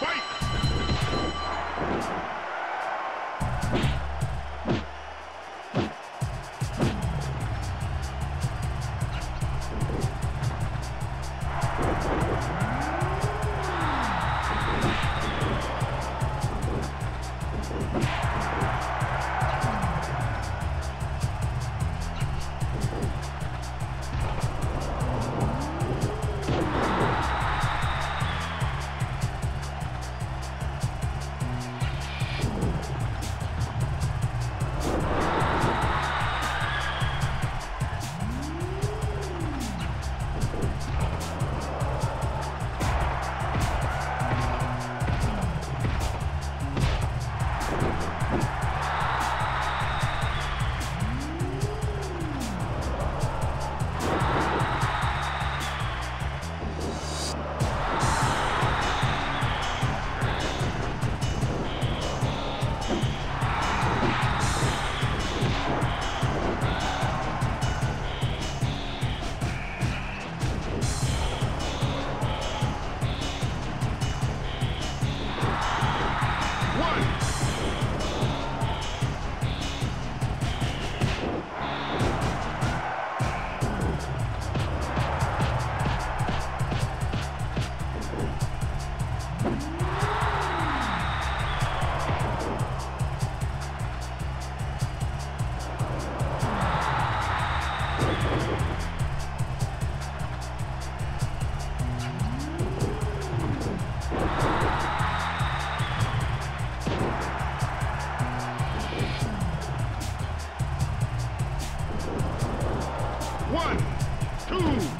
Fight! One, two.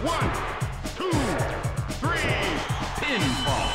One, two, three, pinfall.